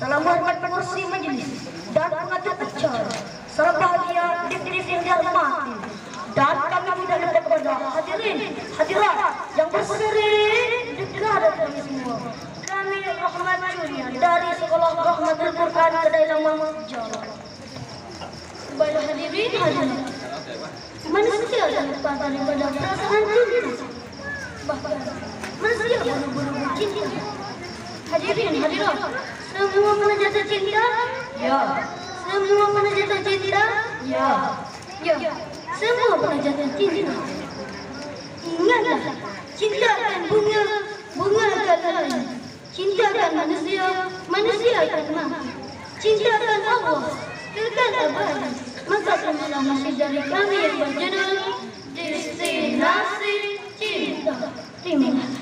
selamat kursi majelis dan pengatur acara serta bahagia diri yang dihormati. Dan kami tidak dapat kepada hadirin hadirat yang berseri dekat dan kami semua. Kami Rahmat Surya dari Sekolah Rahmatul Quran Kedai Lama Jawa Baiklah hadirin hadirat manusia yang lepas daripada perasaan cinta bahkan manusia yang berburu cinta. Hadirin hadirat. Semua pada jatuh cinta? Ya. Semua pada jatuh cinta? Ya. Ya. Semua pada jatuh cinta. Ingatlah, cinta akan bunga, bunga akan layu. Cinta akan manusia, manusia akan mati. Cinta akan Allah, kekal abadi. Maka inilah masih dari kami yang berjudul Destinasi Cinta. Terima kasih.